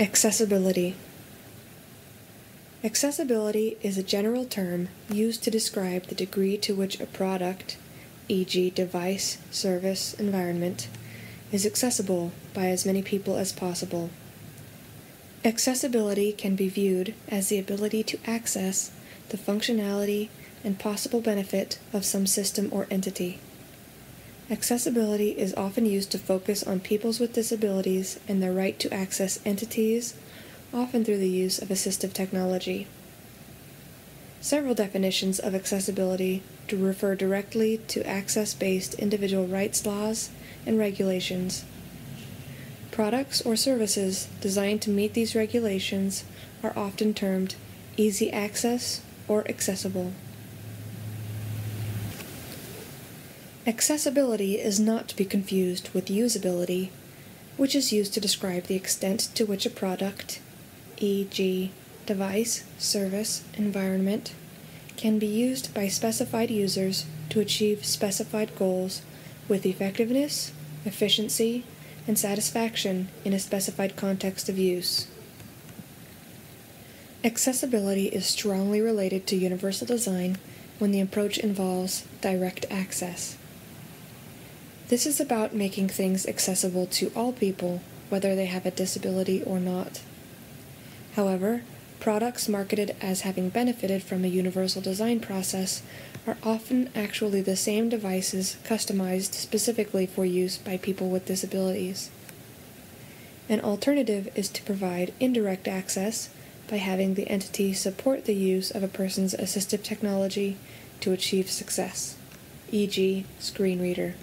Accessibility. Accessibility is a general term used to describe the degree to which a product, e.g., device, service, environment, is accessible by as many people as possible. Accessibility can be viewed as the ability to access the functionality and possible benefit of some system or entity. Accessibility is often used to focus on peoples with disabilities and their right to access entities, often through the use of assistive technology. Several definitions of accessibility refer directly to access based individual rights laws and regulations. Products or services designed to meet these regulations are often termed easy access or accessible. Accessibility is not to be confused with usability, which is used to describe the extent to which a product, e.g., device, service, environment, can be used by specified users to achieve specified goals with effectiveness, efficiency, and satisfaction in a specified context of use. Accessibility is strongly related to universal design when the approach involves direct access. This is about making things accessible to all people, whether they have a disability or not. However, products marketed as having benefited from a universal design process are often actually the same devices customized specifically for use by people with disabilities. An alternative is to provide indirect access by having the entity support the use of a person's assistive technology to achieve success, e.g., screen reader.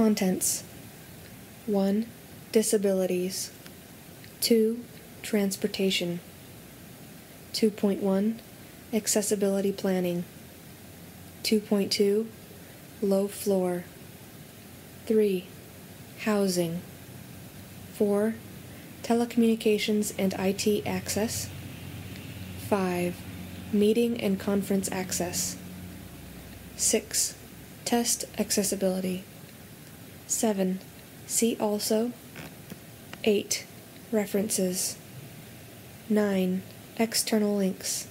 Contents 1. Disabilities 2. Transportation 2.1 Accessibility Planning 2.2 Low Floor 3. Housing 4. Telecommunications and IT access 5. Meeting and conference access 6. Test accessibility 7. See also. 8. References. 9. External links.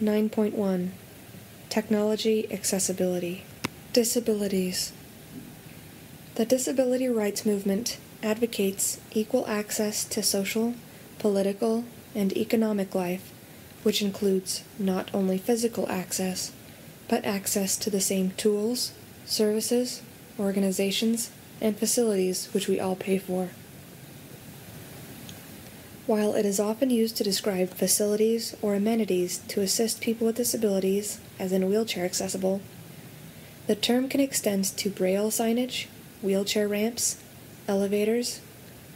9.1. Technology accessibility. Disabilities. The disability rights movement advocates equal access to social, political, and economic life, which includes not only physical access, but access to the same tools, services, organizations, and facilities which we all pay for. While it is often used to describe facilities or amenities to assist people with disabilities, as in wheelchair accessible, the term can extend to braille signage, wheelchair ramps, elevators,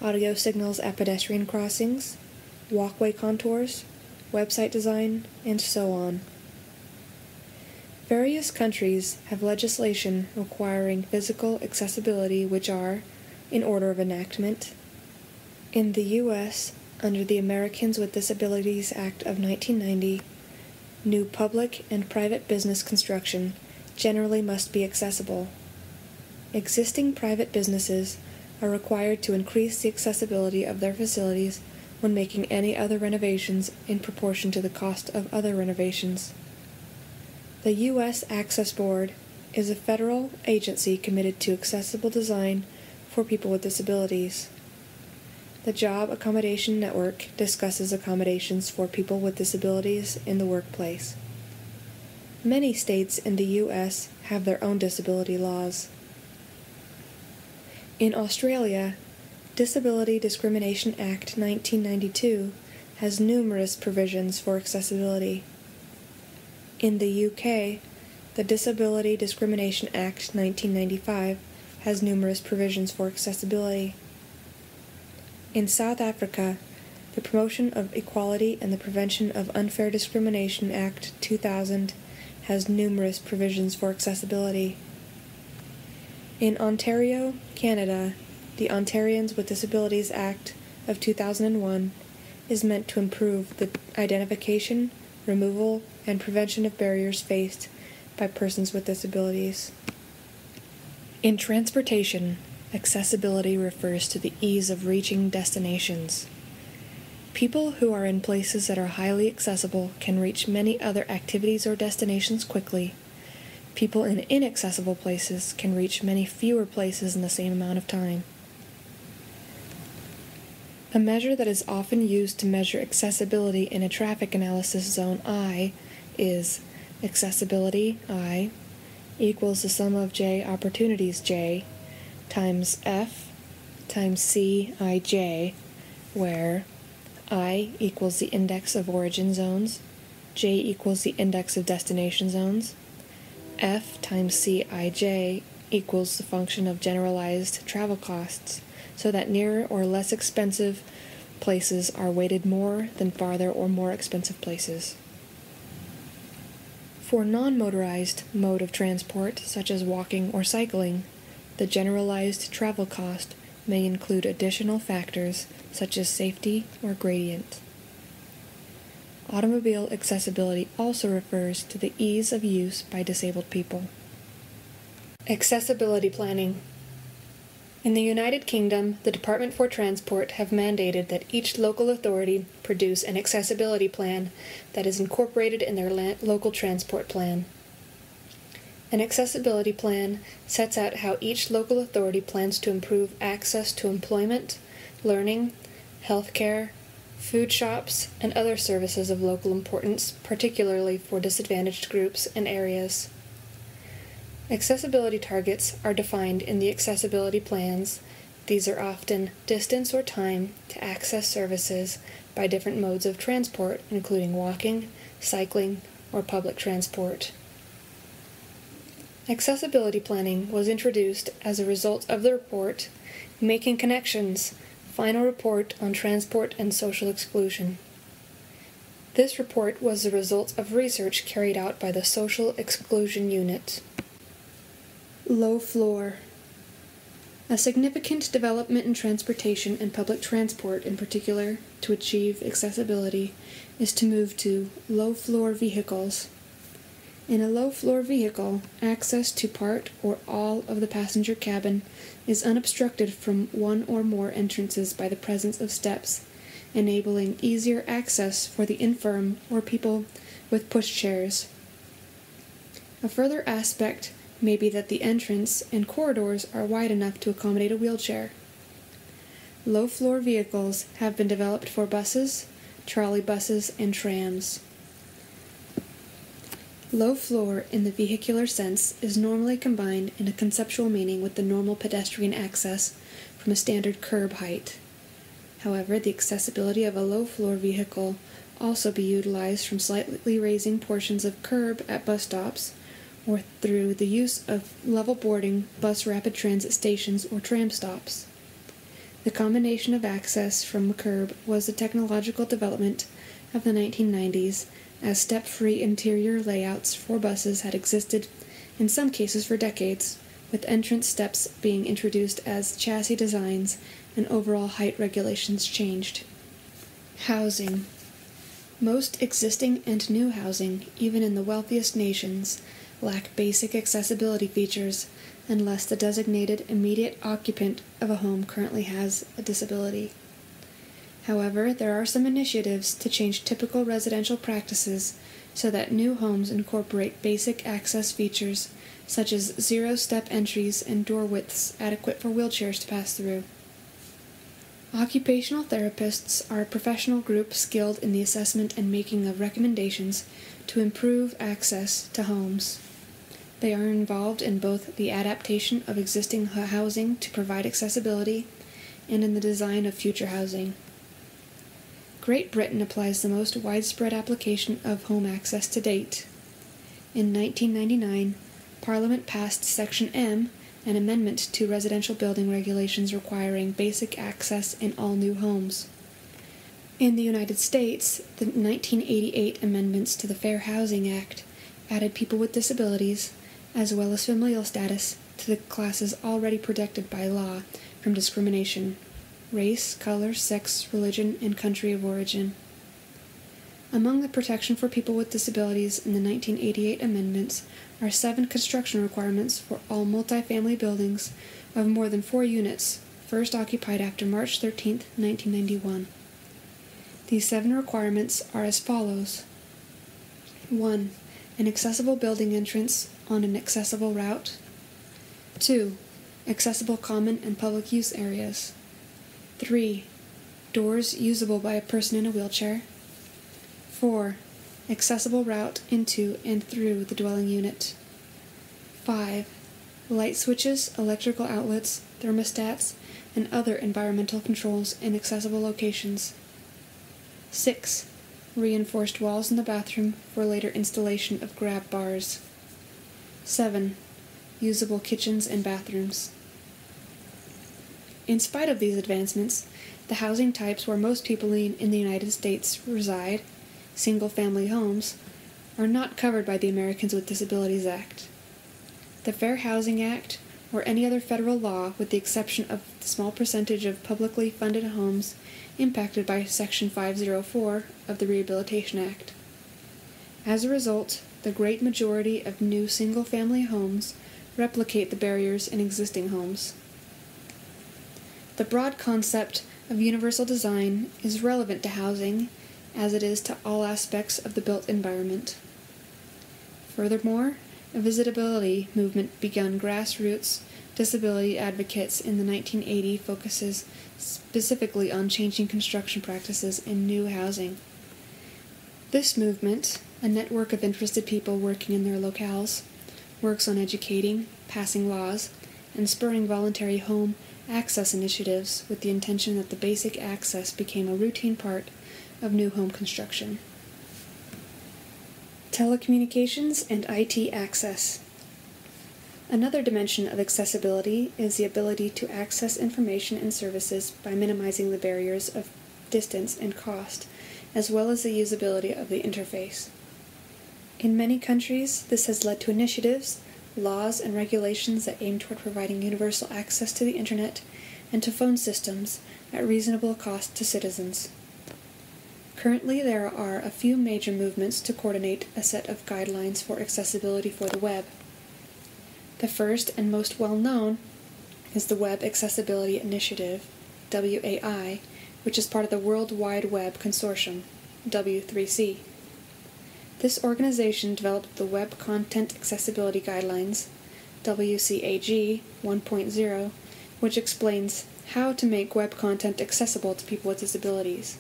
audio signals at pedestrian crossings, walkway contours, website design, and so on. Various countries have legislation requiring physical accessibility, which are, in order of enactment, in the U.S., under the Americans with Disabilities Act of 1990, new public and private business construction generally must be accessible. Existing private businesses are required to increase the accessibility of their facilities when making any other renovations in proportion to the cost of other renovations. The U.S. Access Board is a federal agency committed to accessible design for people with disabilities. The Job Accommodation Network discusses accommodations for people with disabilities in the workplace. Many states in the U.S. have their own disability laws. In Australia, Disability Discrimination Act 1992 has numerous provisions for accessibility. In the UK, the Disability Discrimination Act 1995 has numerous provisions for accessibility. In South Africa, the Promotion of Equality and the Prevention of Unfair Discrimination Act 2000 has numerous provisions for accessibility. In Ontario, Canada, the Ontarians with Disabilities Act of 2001 is meant to improve the identification, removal, and prevention of barriers faced by persons with disabilities. In transportation, accessibility refers to the ease of reaching destinations. People who are in places that are highly accessible can reach many other activities or destinations quickly. People in inaccessible places can reach many fewer places in the same amount of time. A measure that is often used to measure accessibility in a traffic analysis zone I is accessibility I equals the sum of j opportunities j times f times c i j, where i equals the index of origin zones, j equals the index of destination zones, f times c i j equals the function of generalized travel costs, so that nearer or less expensive places are weighted more than farther or more expensive places. For non motorized mode of transport, such as walking or cycling, the generalized travel cost may include additional factors such as safety or gradient. Automobile accessibility also refers to the ease of use by disabled people. Accessibility planning. In the United Kingdom, the Department for Transport have mandated that each local authority produce an accessibility plan that is incorporated in their local transport plan. An accessibility plan sets out how each local authority plans to improve access to employment, learning, healthcare, food shops, and other services of local importance, particularly for disadvantaged groups and areas. Accessibility targets are defined in the accessibility plans. These are often distance or time to access services by different modes of transport, including walking, cycling, or public transport. Accessibility planning was introduced as a result of the report Making Connections Final Report on Transport and Social Exclusion. This report was the result of research carried out by the Social Exclusion Unit. Low floor. A significant development in transportation and public transport, in particular, to achieve accessibility, is to move to low floor vehicles. In a low floor vehicle, access to part or all of the passenger cabin is unobstructed from one or more entrances by the presence of steps, enabling easier access for the infirm or people with pushchairs. A further aspect may be that the entrance and corridors are wide enough to accommodate a wheelchair. Low floor vehicles have been developed for buses, trolley buses, and trams. Low floor, in the vehicular sense, is normally combined in a conceptual meaning with the normal pedestrian access from a standard curb height. However, the accessibility of a low floor vehicle also be utilized from slightly raising portions of curb at bus stops or through the use of level boarding bus rapid transit stations or tram stops. The combination of access from the curb was a technological development of the 1990s as step free interior layouts for buses had existed in some cases for decades, with entrance steps being introduced as chassis designs and overall height regulations changed. Housing. Most existing and new housing, even in the wealthiest nations, lack basic accessibility features unless the designated immediate occupant of a home currently has a disability. However, there are some initiatives to change typical residential practices so that new homes incorporate basic access features such as zero step entries and door widths adequate for wheelchairs to pass through. Occupational therapists are a professional group skilled in the assessment and making of recommendations to improve access to homes. They are involved in both the adaptation of existing housing to provide accessibility and in the design of future housing. Great Britain applies the most widespread application of home access to date. In 1999, Parliament passed Section M, an amendment to residential building regulations requiring basic access in all new homes. In the United States, the 1988 amendments to the Fair Housing Act added people with disabilities, as well as familial status, to the classes already protected by law from discrimination race, color, sex, religion, and country of origin. Among the protection for people with disabilities in the 1988 amendments are seven construction requirements for all multifamily buildings of more than four units, first occupied after March 13, 1991. These seven requirements are as follows 1. An accessible building entrance on an accessible route. 2. Accessible common and public use areas. 3. Doors usable by a person in a wheelchair. 4. Accessible route into and through the dwelling unit. 5. Light switches, electrical outlets, thermostats, and other environmental controls in accessible locations. 6. Reinforced walls in the bathroom for later installation of grab bars. 7. Usable kitchens and bathrooms. In spite of these advancements, the housing types where most people in the United States reside, single family homes, are not covered by the Americans with Disabilities Act. The Fair Housing Act, or any other federal law with the exception of the small percentage of publicly funded homes impacted by Section 504 of the Rehabilitation Act. As a result, the great majority of new single family homes replicate the barriers in existing homes. The broad concept of universal design is relevant to housing as it is to all aspects of the built environment. Furthermore, a visitability movement begun grassroots disability advocates in the 1980 focuses specifically on changing construction practices in new housing. This movement, a network of interested people working in their locales, works on educating, passing laws, and spurring voluntary home access initiatives with the intention that the basic access became a routine part of new home construction. Telecommunications and IT access. Another dimension of accessibility is the ability to access information and services by minimizing the barriers of distance and cost, as well as the usability of the interface. In many countries, this has led to initiatives, laws, and regulations that aim toward providing universal access to the Internet and to phone systems at reasonable cost to citizens. Currently, there are a few major movements to coordinate a set of guidelines for accessibility for the web. The first and most well known is the Web Accessibility Initiative, WAI, which is part of the World Wide Web Consortium, W3C. This organization developed the Web Content Accessibility Guidelines, WCAG 1.0, which explains how to make web content accessible to people with disabilities.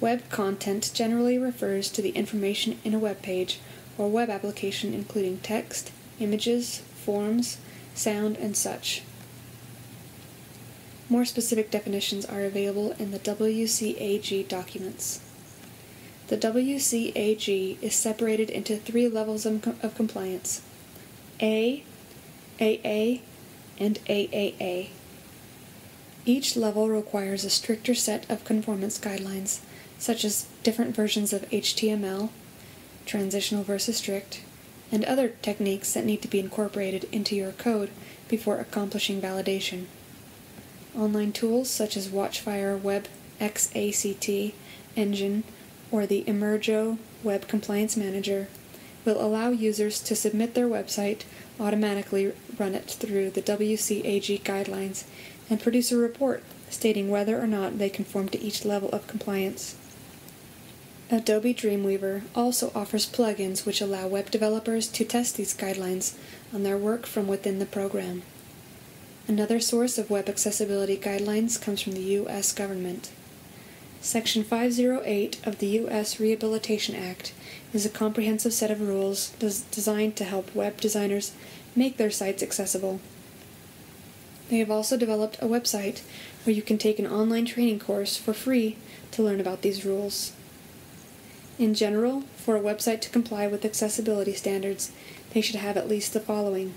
Web content generally refers to the information in a web page or web application including text, images, forms, sound, and such. More specific definitions are available in the WCAG documents. The WCAG is separated into three levels of, of compliance A, AA, and AAA. Each level requires a stricter set of conformance guidelines, such as different versions of HTML, transitional versus strict, and other techniques that need to be incorporated into your code before accomplishing validation. Online tools such as Watchfire Web XACT engine or the Imergo Web Compliance Manager will allow users to submit their website, automatically run it through the WCAG guidelines, and produce a report stating whether or not they conform to each level of compliance. Adobe Dreamweaver also offers plugins which allow web developers to test these guidelines on their work from within the program. Another source of web accessibility guidelines comes from the U.S. government. Section 508 of the U.S. Rehabilitation Act is a comprehensive set of rules des- designed to help web designers make their sites accessible. They have also developed a website where you can take an online training course for free to learn about these rules. In general, for a website to comply with accessibility standards, they should have at least the following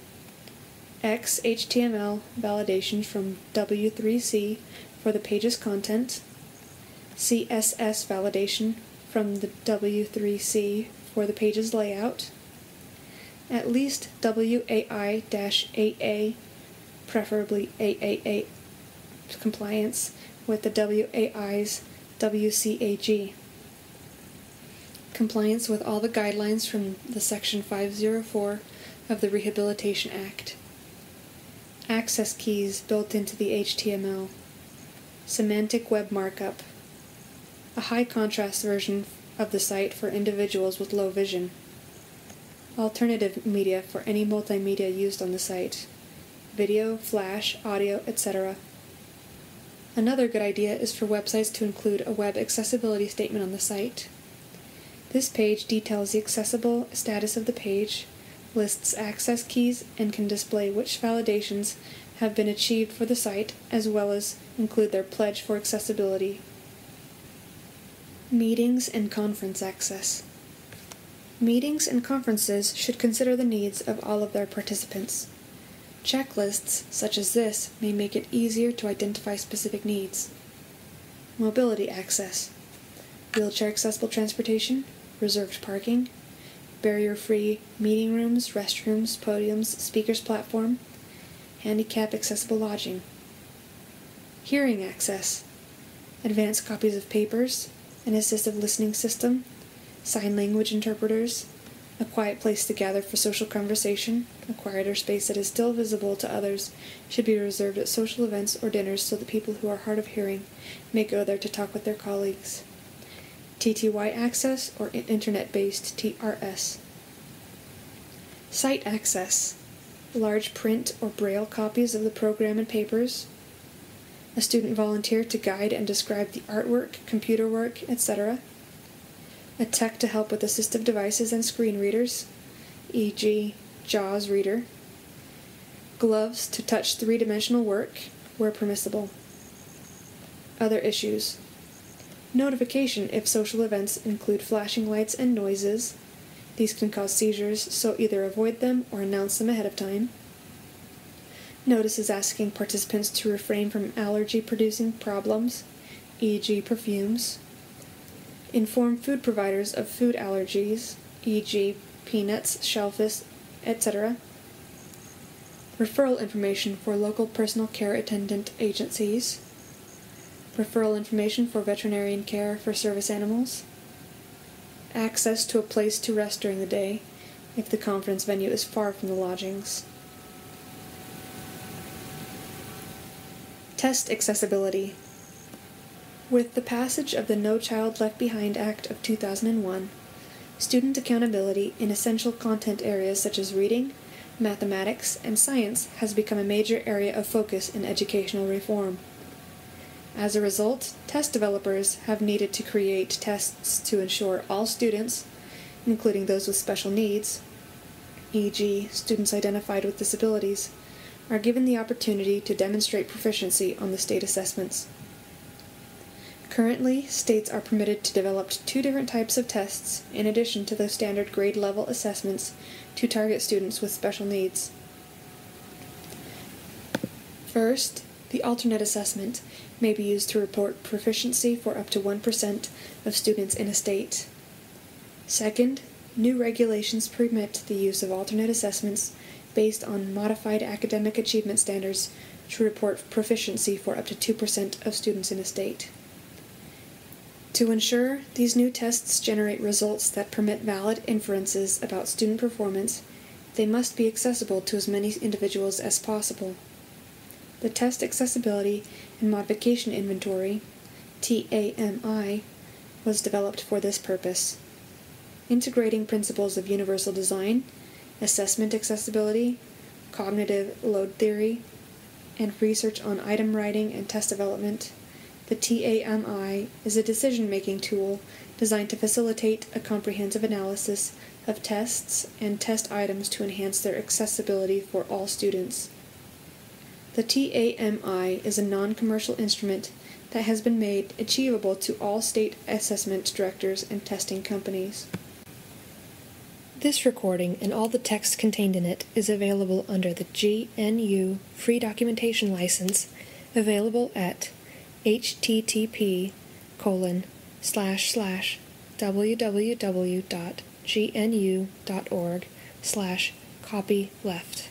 XHTML validation from W3C for the page's content, CSS validation from the W3C for the page's layout, at least WAI AA, preferably AAA compliance with the WAI's WCAG compliance with all the guidelines from the Section 504 of the Rehabilitation Act. access keys built into the HTML, semantic web markup, a high contrast version of the site for individuals with low vision, alternative media for any multimedia used on the site, video, flash, audio, etc. Another good idea is for websites to include a web accessibility statement on the site. This page details the accessible status of the page, lists access keys, and can display which validations have been achieved for the site, as well as include their pledge for accessibility. Meetings and conference access. Meetings and conferences should consider the needs of all of their participants. Checklists, such as this, may make it easier to identify specific needs. Mobility access. Wheelchair accessible transportation, reserved parking, barrier free meeting rooms, restrooms, podiums, speakers platform, handicap accessible lodging. Hearing access. Advanced copies of papers, an assistive listening system, sign language interpreters, a quiet place to gather for social conversation, a quieter space that is still visible to others, should be reserved at social events or dinners so that people who are hard of hearing may go there to talk with their colleagues. TTY access or internet based TRS. Site access. Large print or braille copies of the program and papers. A student volunteer to guide and describe the artwork, computer work, etc a tech to help with assistive devices and screen readers, e.g., JAWS Reader, gloves to touch three dimensional work where permissible. Other issues notification if social events include flashing lights and noises. These can cause seizures, so either avoid them or announce them ahead of time. Notices asking participants to refrain from allergy producing problems, e.g., perfumes. Inform food providers of food allergies, e.g., peanuts, shellfish, etc. Referral information for local personal care attendant agencies. Referral information for veterinarian care for service animals. Access to a place to rest during the day if the conference venue is far from the lodgings. Test accessibility. With the passage of the No Child Left Behind Act of 2001, student accountability in essential content areas such as reading, mathematics, and science has become a major area of focus in educational reform. As a result, test developers have needed to create tests to ensure all students, including those with special needs, e.g., students identified with disabilities, are given the opportunity to demonstrate proficiency on the state assessments. Currently, states are permitted to develop two different types of tests in addition to the standard grade level assessments to target students with special needs. First, the alternate assessment may be used to report proficiency for up to 1% of students in a state. Second, new regulations permit the use of alternate assessments based on modified academic achievement standards to report proficiency for up to 2% of students in a state. To ensure these new tests generate results that permit valid inferences about student performance, they must be accessible to as many individuals as possible. The Test Accessibility and Modification Inventory, TAMI, was developed for this purpose. Integrating principles of universal design, assessment accessibility, cognitive load theory, and research on item writing and test development the TAMI is a decision making tool designed to facilitate a comprehensive analysis of tests and test items to enhance their accessibility for all students. The TAMI is a non commercial instrument that has been made achievable to all state assessment directors and testing companies. This recording and all the text contained in it is available under the GNU Free Documentation License, available at http colon slash slash www.gnu.org slash copy left